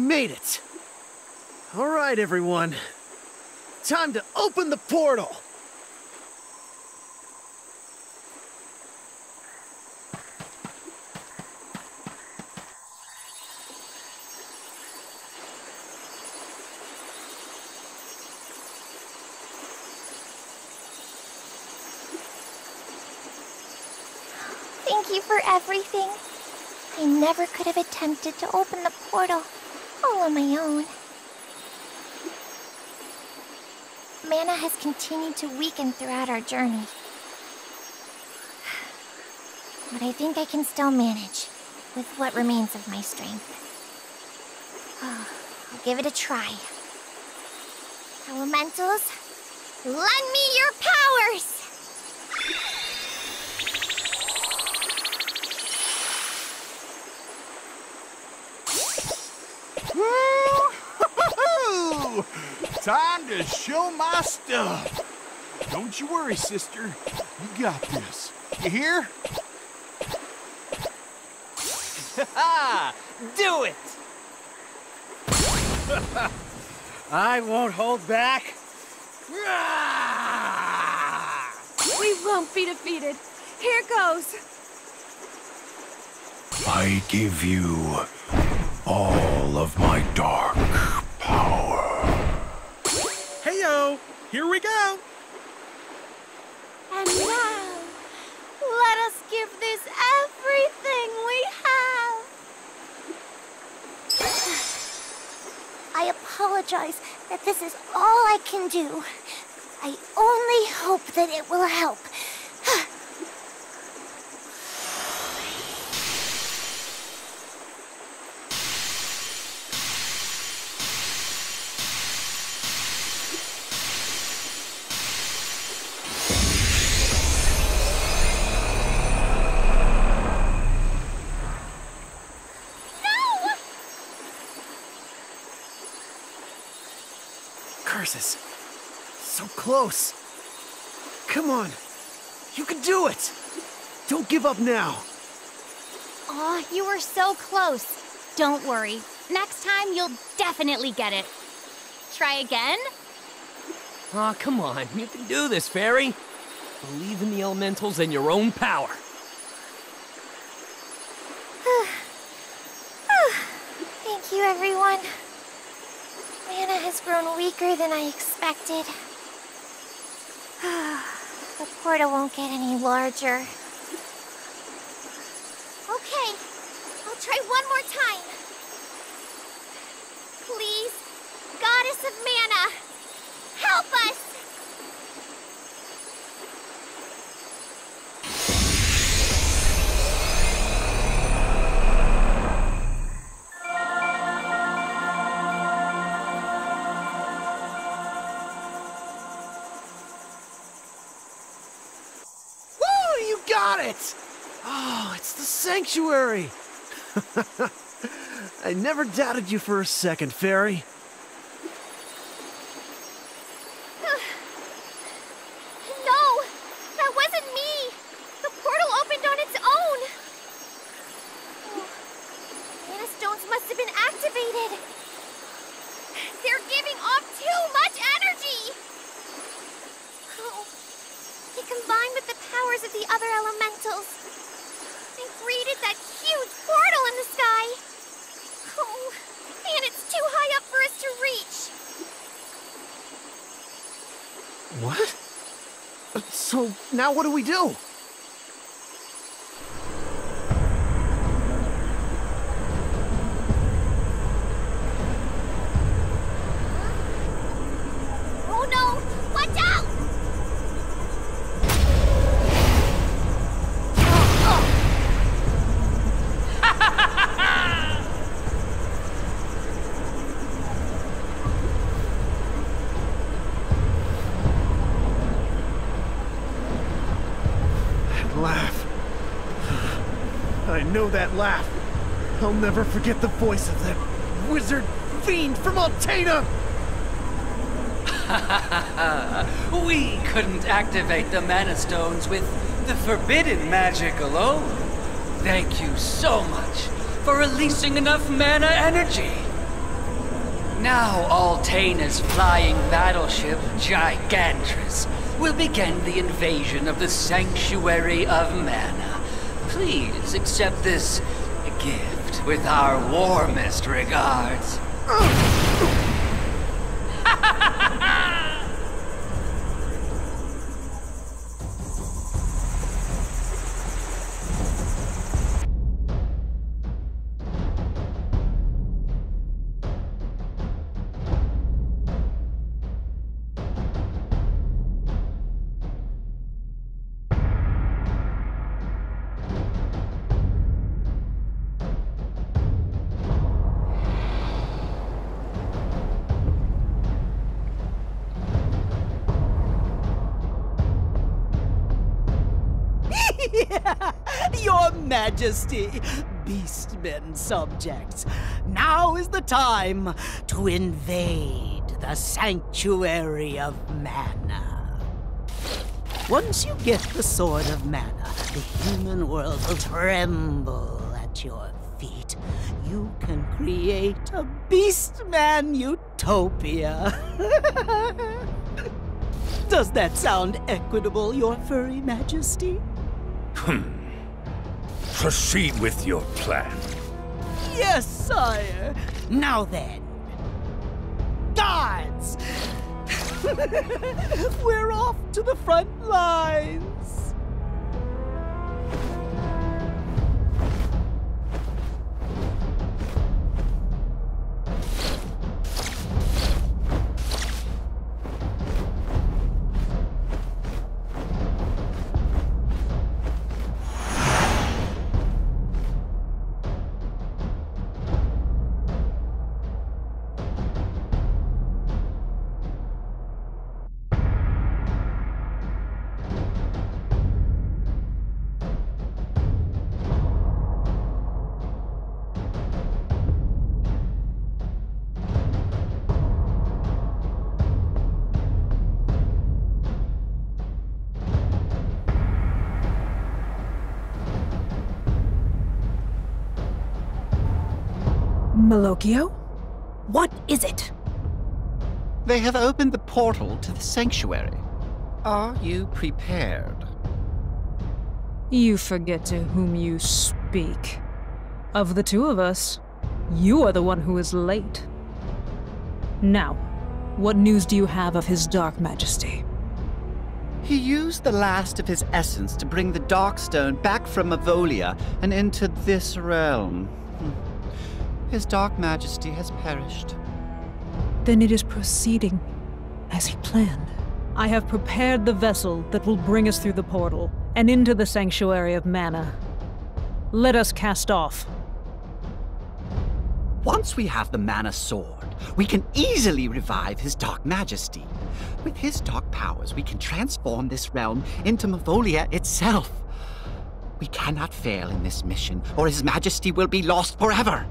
Made it. All right, everyone. Time to open the portal. Thank you for everything. I never could have attempted to open the portal on my own. Mana has continued to weaken throughout our journey. But I think I can still manage with what remains of my strength. Oh, I'll give it a try. Elementals, lend me your powers! Time to show my stuff. Don't you worry, sister. You got this. You hear? Ha! Do it! I won't hold back. We won't be defeated. Here goes. I give you all of my dark here we go. And now, let us give this everything we have. I apologize that this is all I can do. I only hope that it will help. No! Curses. So close. Come on. You can do it. Don't give up now. Aw, you were so close. Don't worry. Next time, you'll definitely get it. Try again? Aw, come on. You can do this, Fairy. Believe in the elementals and your own power. Thank you, everyone. Mana has grown weaker than I expected. The portal won't get any larger. Okay, I'll try one more time. Please, Goddess of Mana, help us! Sanctuary. I never doubted you for a second, Fairy. No! That wasn't me! The portal opened on its own! Oh, Mana stones must have been activated! They're giving off too much energy! Oh, they combined with the powers of the other elementals and created that huge portal in the sky! Oh, and it's too high up for us to reach! What? Uh, So now what do we do? Know that laugh. I'll never forget the voice of that wizard fiend from Altena. We couldn't activate the Mana Stones with the forbidden magic alone. Thank you so much for releasing enough mana energy. Now Altena's flying battleship, Gigantris, will begin the invasion of the Sanctuary of Mana. Please accept this gift with our warmest regards. Majesty, beastmen subjects, now is the time to invade the Sanctuary of Mana. Once you get the Sword of Mana, the human world will tremble at your feet. You can create a beastman utopia. Does that sound equitable, Your Furry Majesty? Hmm. Proceed with your plan. Yes, sire. Now then, guards! We're off to the front lines. Malocchio? What is it? They have opened the portal to the sanctuary. Are you prepared? You forget to whom you speak. Of the two of us, you are the one who is late. Now, what news do you have of his Dark Majesty? He used the last of his essence to bring the Darkstone back from Mavolia and into this realm. His Dark Majesty has perished. Then it is proceeding as he planned. I have prepared the vessel that will bring us through the portal and into the Sanctuary of Mana. Let us cast off. Once we have the Mana Sword, we can easily revive his Dark Majesty. With his dark powers, we can transform this realm into Mavolia itself. We cannot fail in this mission, or his Majesty will be lost forever.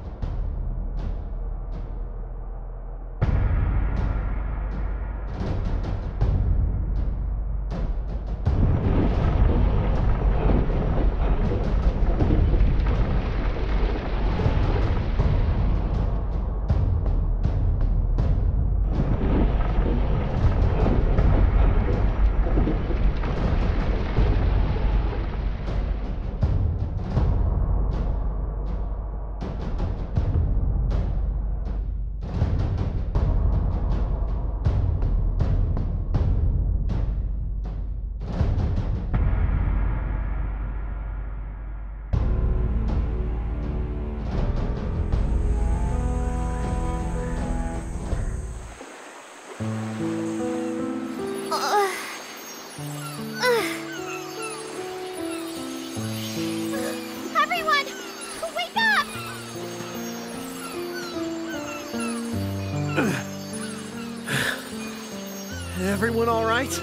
Everyone all right?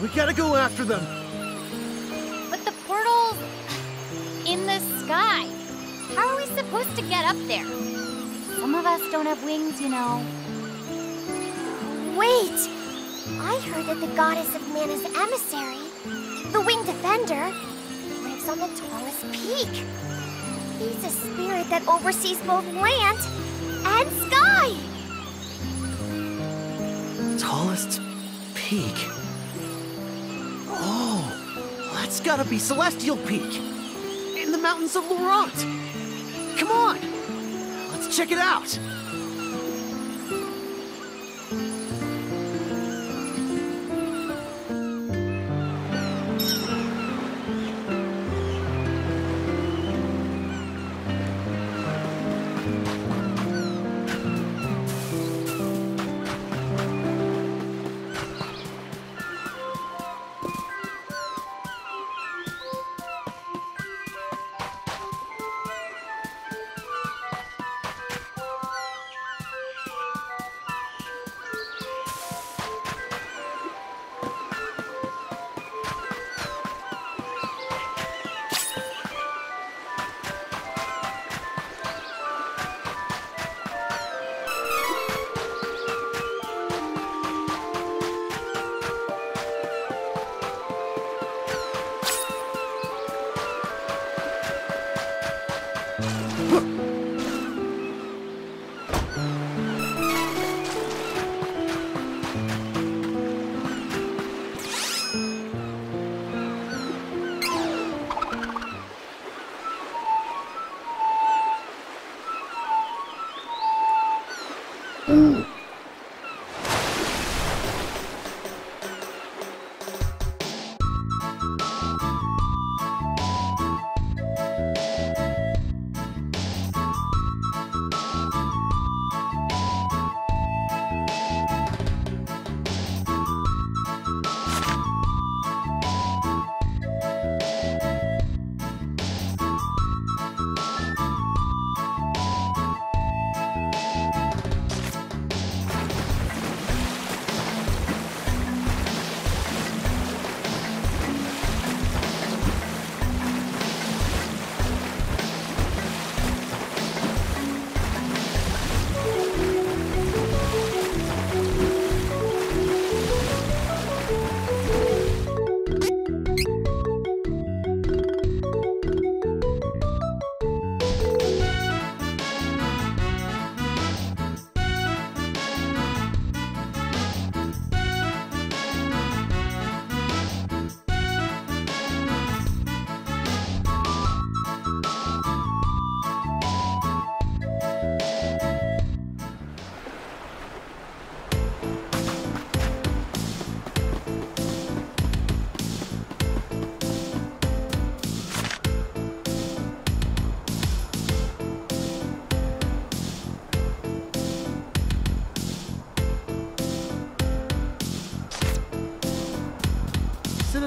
We gotta go after them. But the portal's in the sky. How are we supposed to get up there? Some of us don't have wings, you know. Wait! I heard that the goddess of Mana's emissary, the winged defender, lives on the tallest peak. He's a spirit that oversees both land and sky. Tallest peak. Oh, that's gotta be Celestial Peak. In the mountains of Laurent. Come on, let's check it out.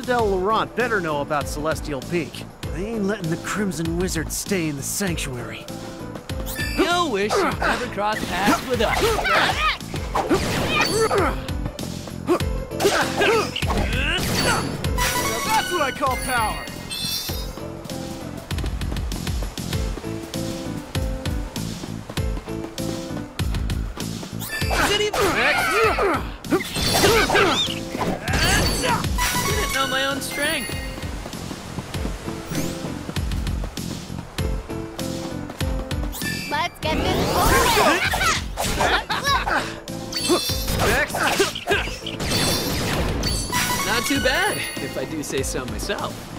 Citadel Laurent better know about Celestial Peak. They ain't letting the Crimson Wizard stay in the sanctuary. You wish you never crossed paths with us. Now that's what I call power! Say so myself.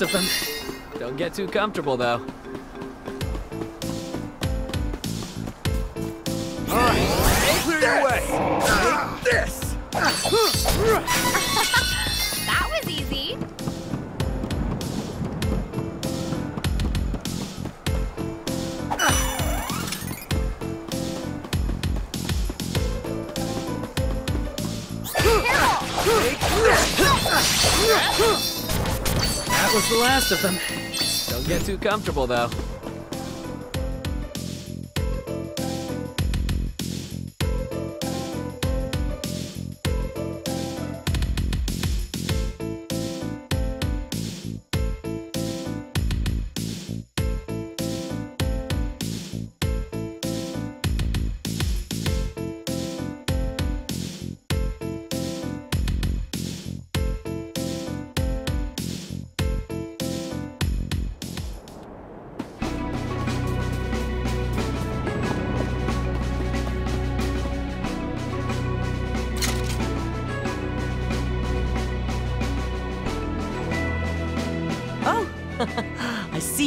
Last of them. Don't get too comfortable, though. Clear your way. Take this. Of them. Don't get too comfortable, though.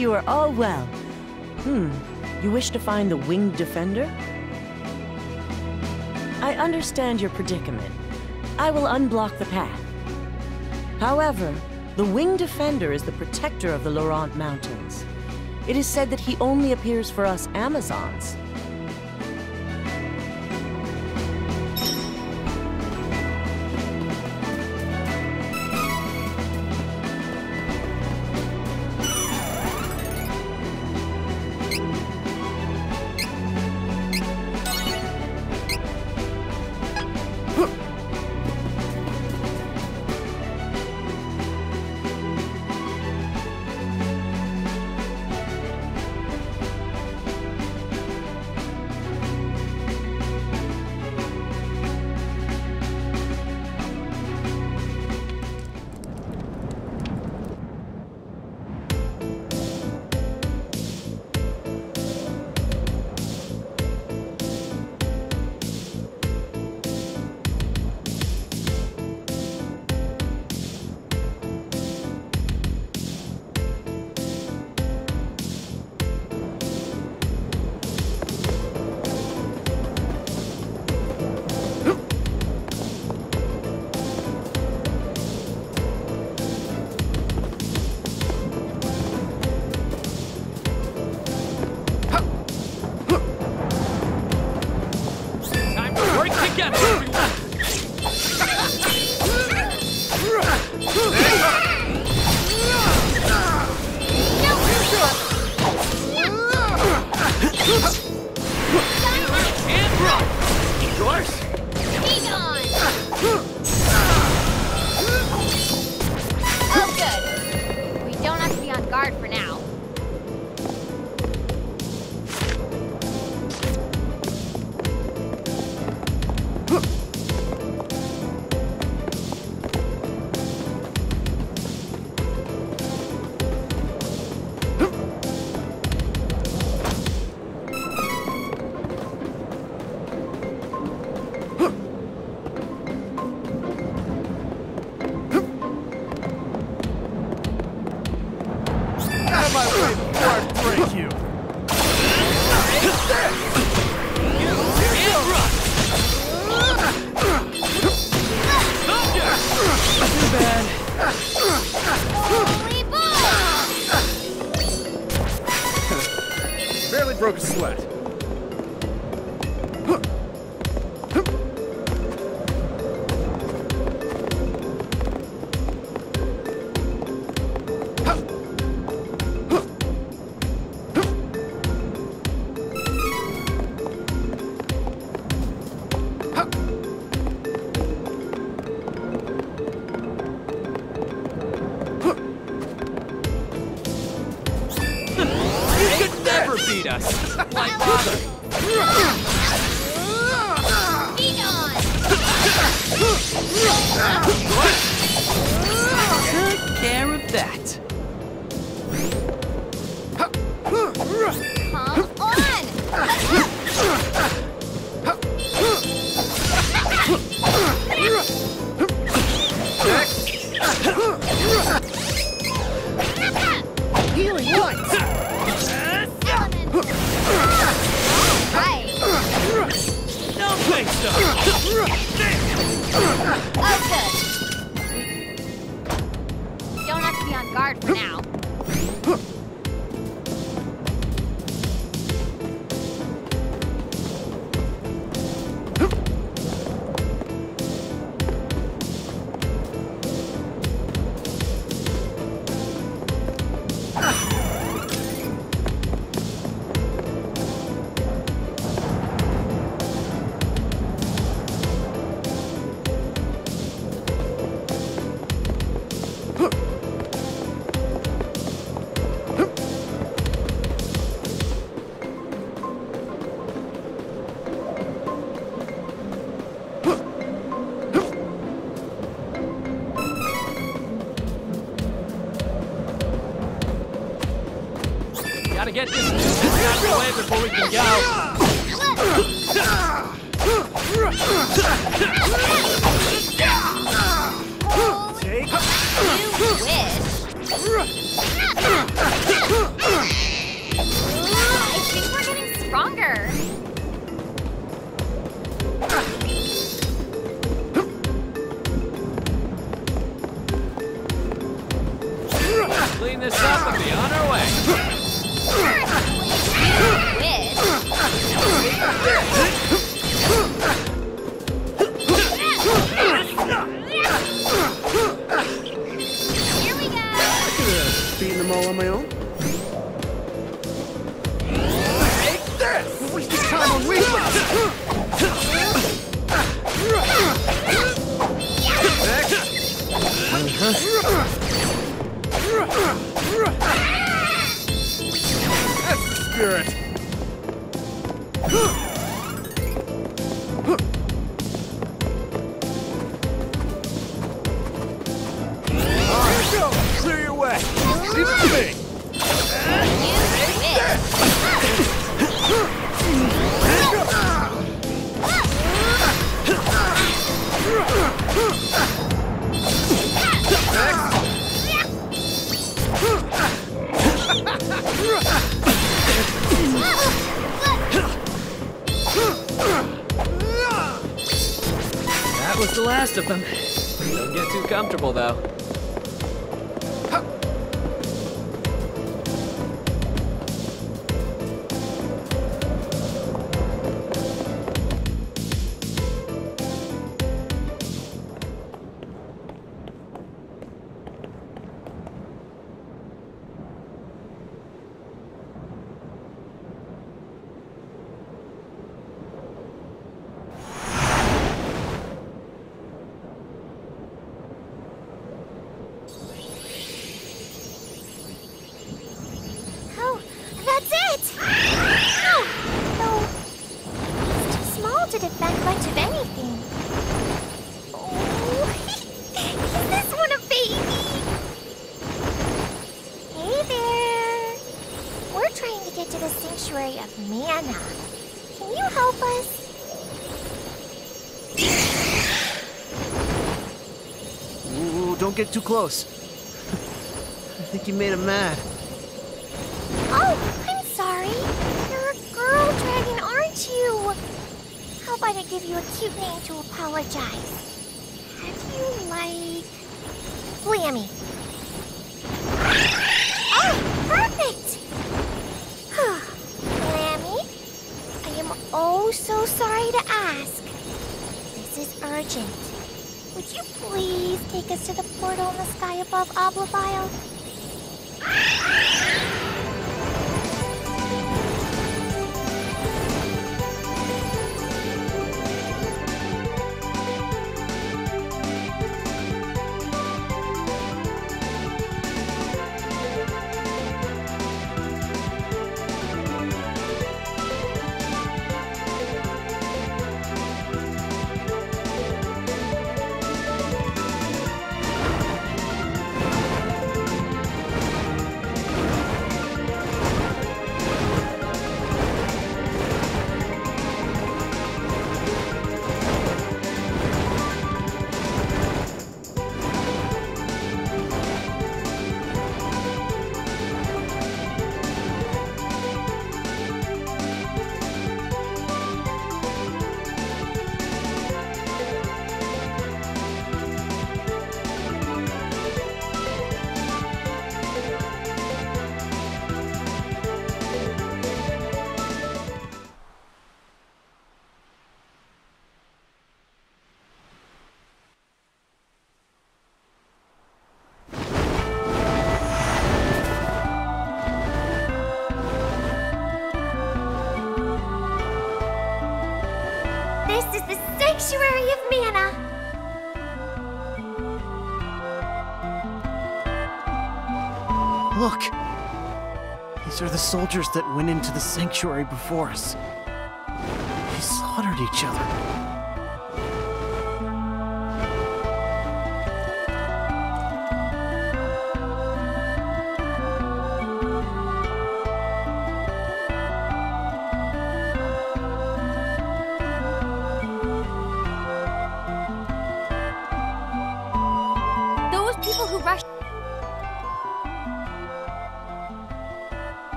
You are all well. Hmm, you wish to find the Winged Defender? I understand your predicament. I will unblock the path. However, the Winged Defender is the protector of the Laurent Mountains. It is said that he only appears for us Amazons. Get this nuisance out of the way before we can go. Take You wish. Last of them. Don't get too comfortable, though. Get too close. I think you made him mad. Oh, I'm sorry. You're a girl dragon, aren't you? How about I give you a cute name to apologize? Do you like... Flammy? Oh, perfect! Flammy, I am oh so sorry to ask. This is urgent. Would you please take us to the portal in the sky above Oblivisle? Look! These are the soldiers that went into the sanctuary before us. They slaughtered each other.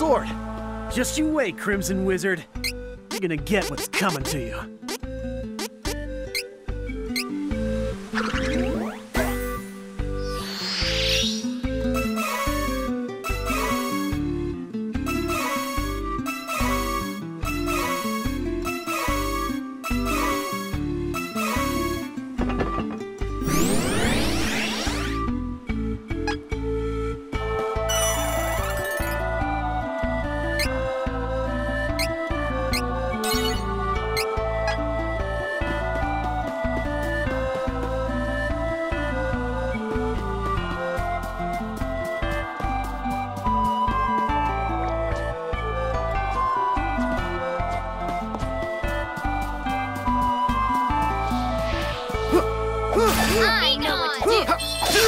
Sword. Just you wait, Crimson Wizard. You're gonna get what's coming to you.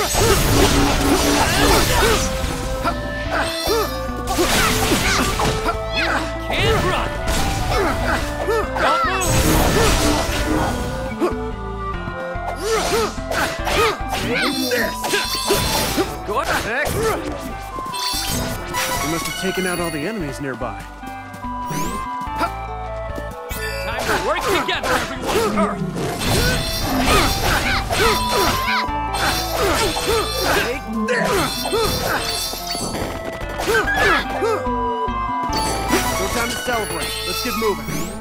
Can't run! Don't move! Good heck! We must have taken out all the enemies nearby. Time to work together, everyone! Let's get moving.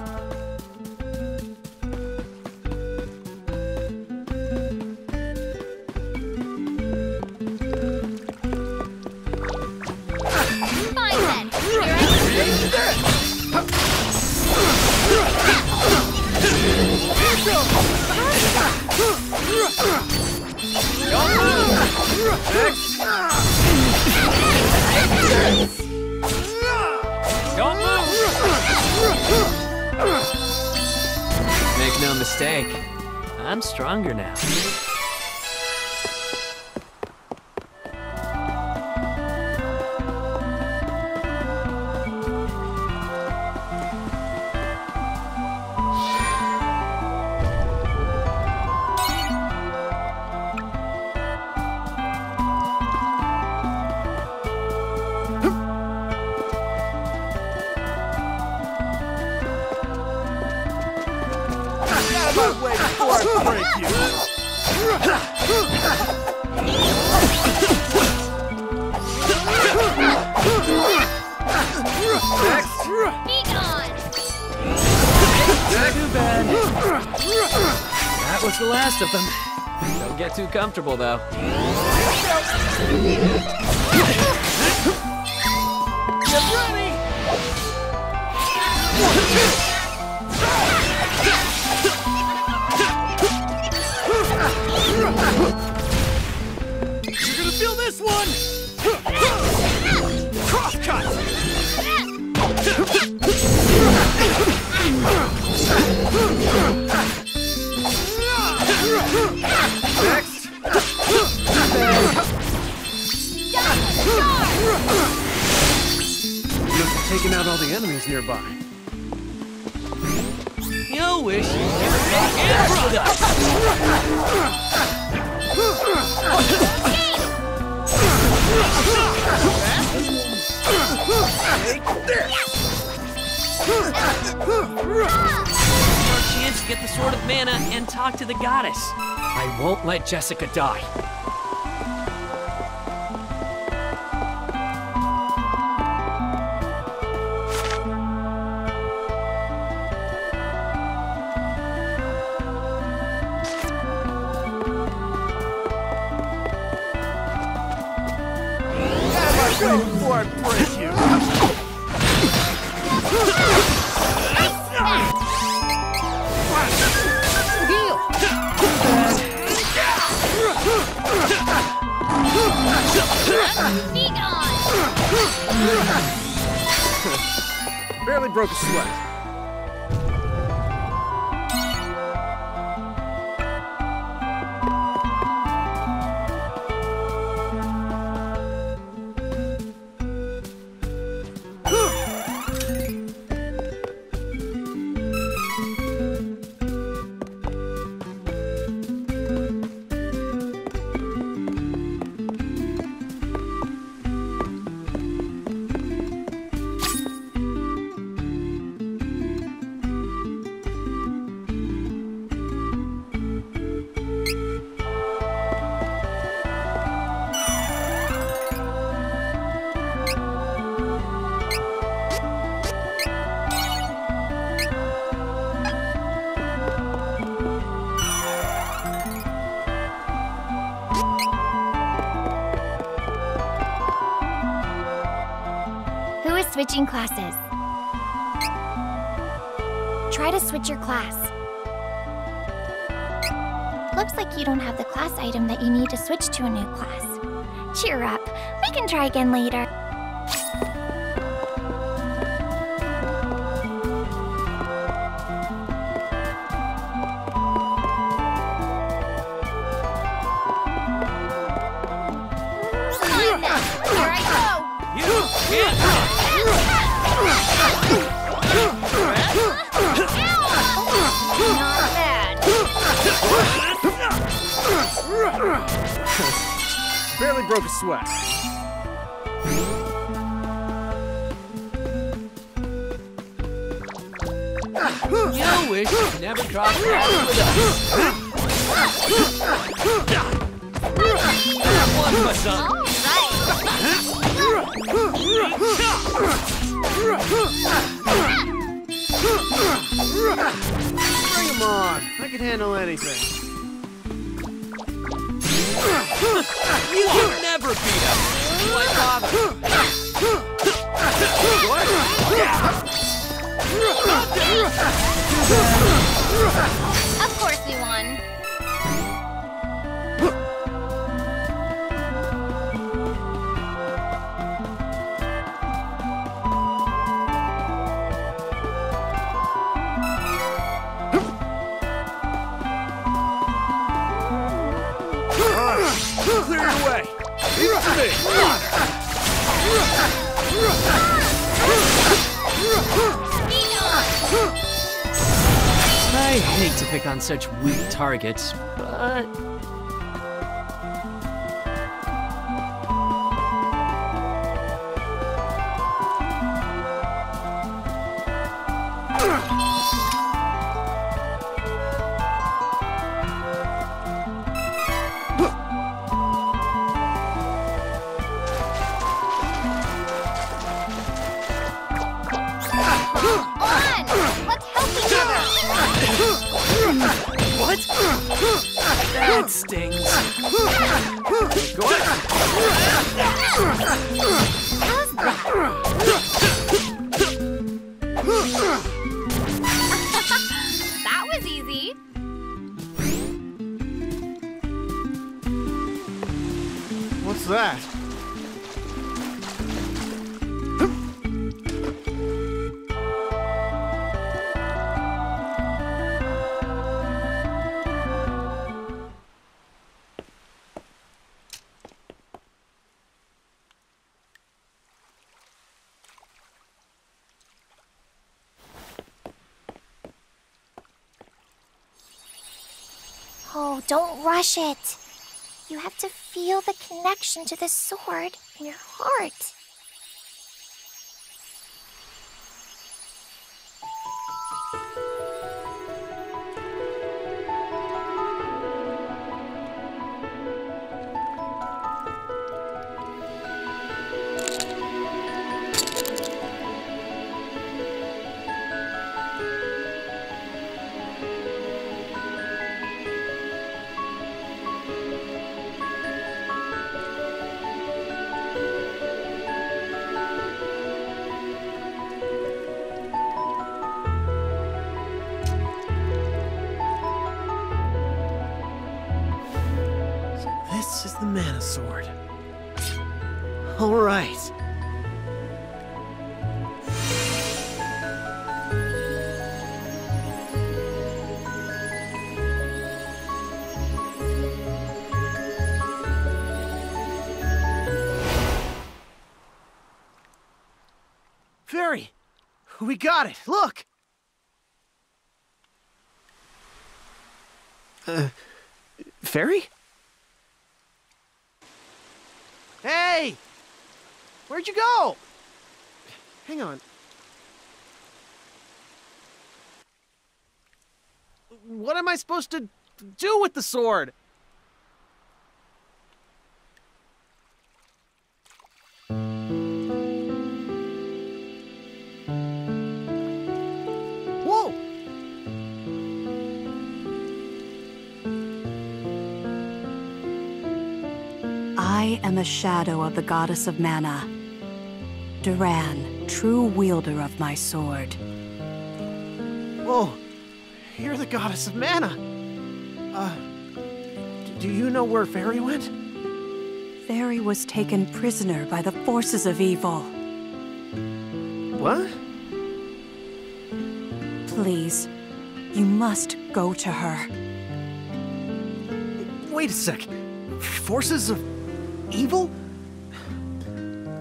Before I break you! Next! Too bad. That was the last of them. Don't get too comfortable, though. Get ready! This one! Next! Must have taken out all the enemies nearby. You wish you could and run. Our chance to get the Sword of Mana and talk to the goddess. I won't let Jessica die. Away before I break you! Barely broke a sweat. We can try again later. Barely broke a sweat. You wish you'd never crossed paths with us. One. All right. Bring 'em on. I can handle anything. You can never beat us. Of course we won. Clear your way. Leave it to me. I hate to pick on such weak targets, but That stings. Go How's don't it. You have to feel the connection to the sword in your heart. We got it! Look! Uh, Fairy? Hey! Where'd you go? Hang on. What am I supposed to do with the sword? A shadow of the goddess of mana. Duran, true wielder of my sword. Whoa! You're the goddess of mana. Uh, do you know where Fairy went? Fairy was taken prisoner by the forces of evil. What? Please, you must go to her. Wait a sec. Forces of evil?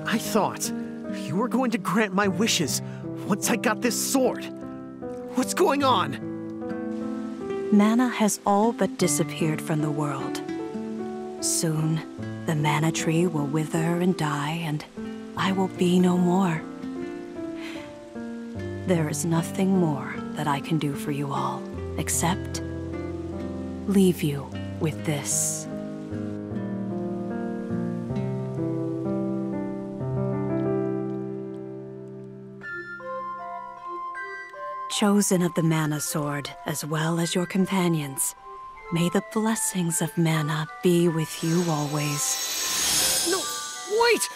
I thought you were going to grant my wishes once I got this sword. What's going on? Mana has all but disappeared from the world. Soon, the mana tree will wither and die, and I will be no more. There is nothing more that I can do for you all, except leave you with this. Chosen of the Mana Sword, as well as your companions, may the blessings of Mana be with you always. No, wait!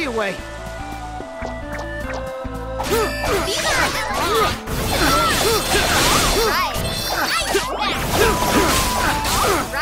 Fairy away! Right.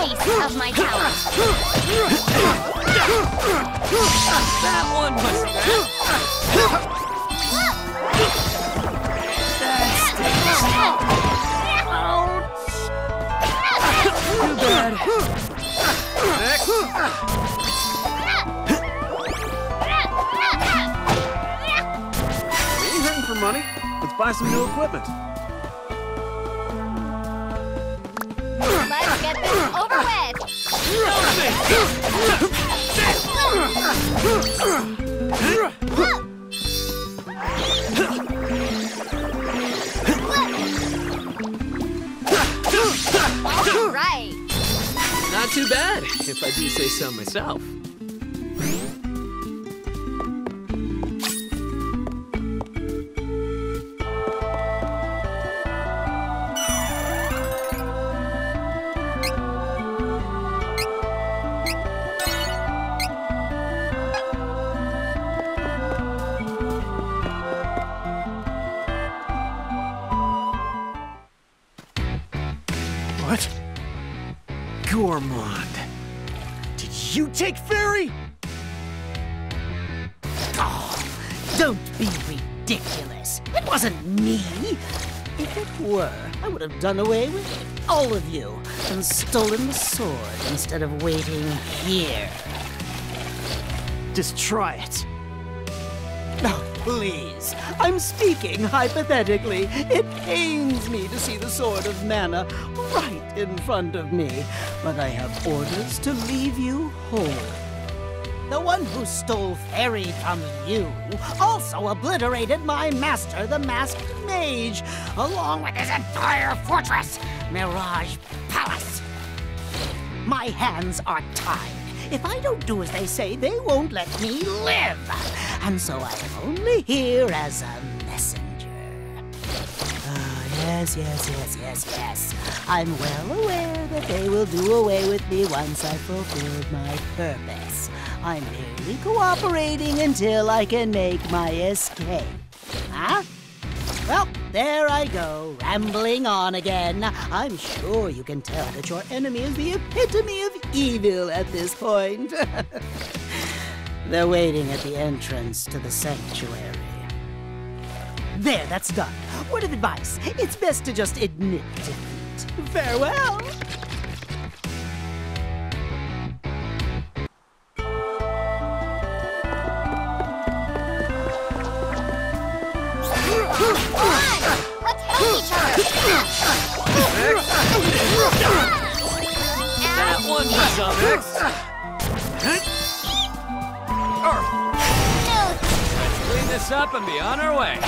Waste of my talent. That one was too bad. We ain't hurting for money. Let's buy some new equipment. Get this over with. All right. Not too bad, if I do say so myself. Were, I would have done away with all of you and stolen the sword instead of waiting here. Just try it. Oh, please. I'm speaking hypothetically. It pains me to see the sword of mana right in front of me, but I have orders to leave you whole. The one who stole Fairy from you also obliterated my master, the masked mage, along with his entire fortress, Mirage Palace. My hands are tied. If I don't do as they say, they won't let me live. And so I am only here as a messenger. Ah, yes, yes, yes, yes, yes. I'm well aware that they will do away with me once I've fulfilled my purpose. I'm merely cooperating until I can make my escape. Huh? Well, there I go, rambling on again. I'm sure you can tell that your enemy is the epitome of evil at this point. They're waiting at the entrance to the sanctuary. There, that's done. Word of advice it's best to just admit defeat. Farewell! That one was some Let's clean this up and be on our way.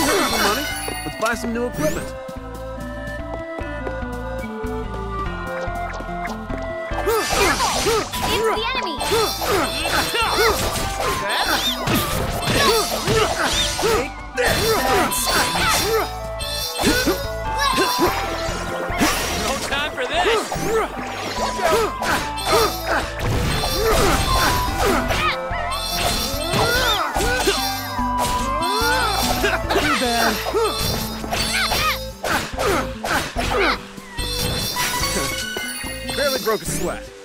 Here's some money. Let's buy some new equipment. It's the enemy. No time for this. Too bad. Barely broke a sweat.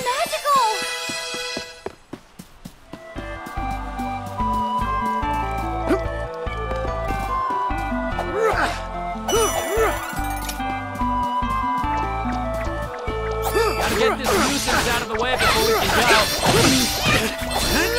Magical. Gotta get this nuisance out of the way before we can go.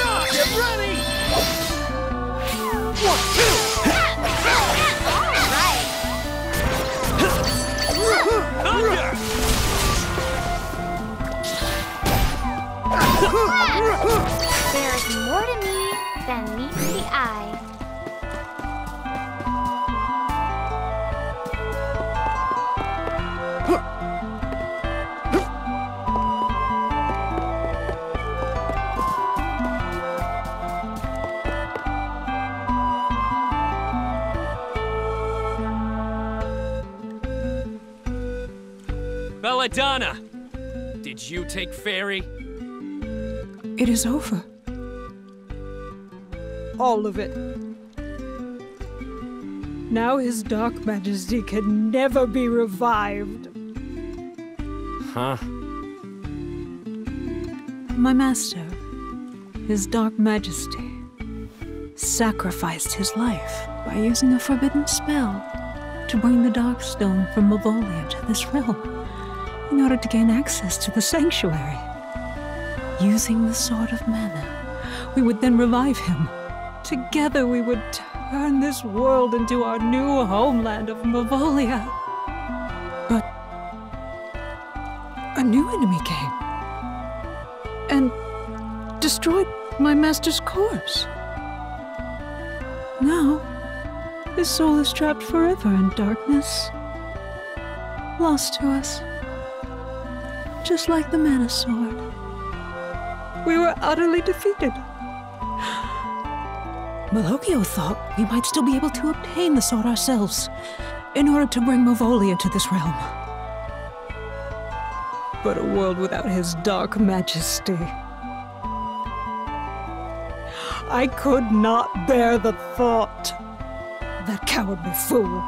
There's more to me than meets the eye. Belladonna! Did you take Fairy? It is over. All of it. Now his dark majesty can never be revived. Huh? My master, his dark majesty, sacrificed his life by using a forbidden spell to bring the dark stone from Mavolia to this realm in order to gain access to the sanctuary. Using the Sword of Mana, we would then revive him. Together we would turn this world into our new homeland of Mavolia. But a new enemy came and destroyed my master's corpse. Now, his soul is trapped forever in darkness, lost to us, just like the Mana Sword. We were utterly defeated. Malocchio thought we might still be able to obtain the sword ourselves in order to bring Mavolia to this realm. But a world without his dark majesty. I could not bear the thought. That cowardly fool.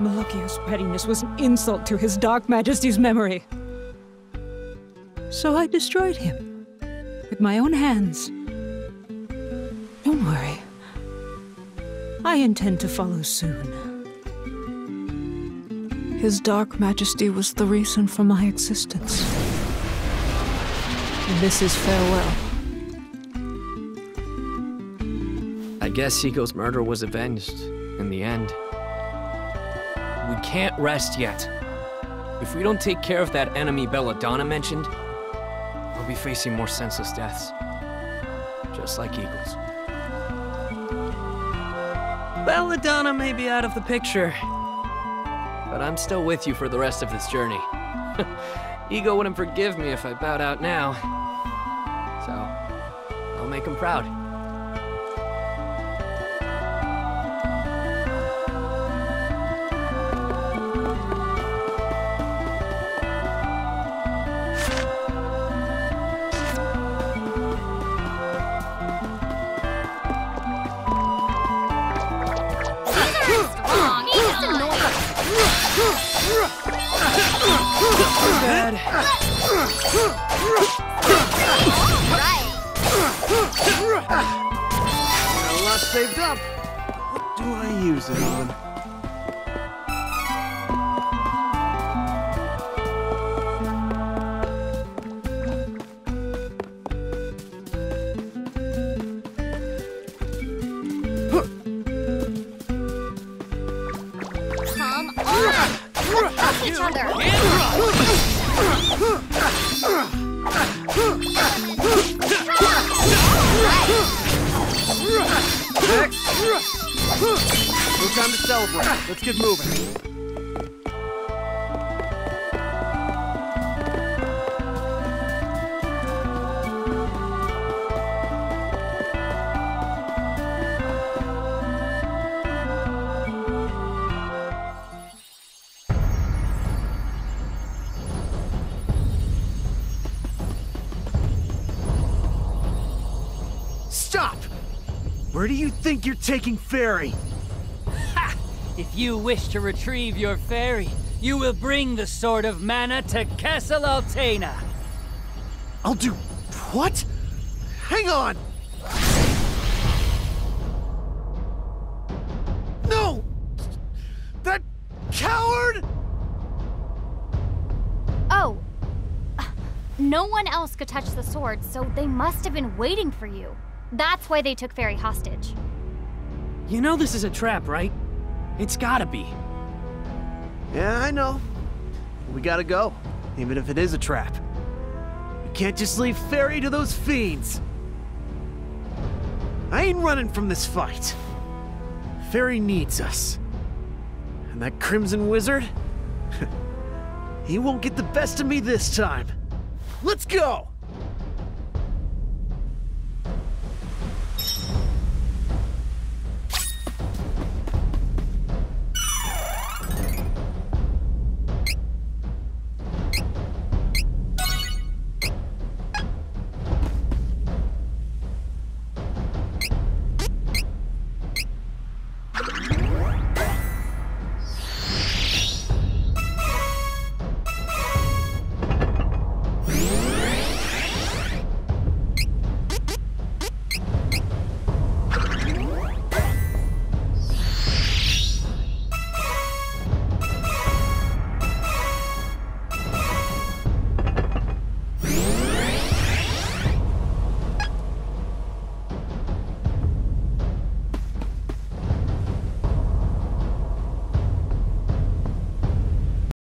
Malocchio's pettiness was an insult to his dark majesty's memory. So I destroyed him. With my own hands. Don't worry. I intend to follow soon. His dark majesty was the reason for my existence. And this is farewell. I guess Eagle's murder was avenged in the end. We can't rest yet. If we don't take care of that enemy Belladonna mentioned, be facing more senseless deaths. Just like Eagles. Belladonna may be out of the picture, but I'm still with you for the rest of this journey. Eagle wouldn't forgive me if I bowed out now. So, I'll make him proud. It on? Taking Fairy? Ha! If you wish to retrieve your fairy, you will bring the Sword of Mana to Castle Altena. I'll do what? Hang on! No! That coward! Oh. No one else could touch the sword, so they must have been waiting for you. That's why they took Fairy hostage. You know this is a trap, right? It's gotta be. Yeah, I know. We gotta go, even if it is a trap. We can't just leave Fairy to those fiends. I ain't running from this fight. Fairy needs us. And that Crimson Wizard? he won't get the best of me this time. Let's go!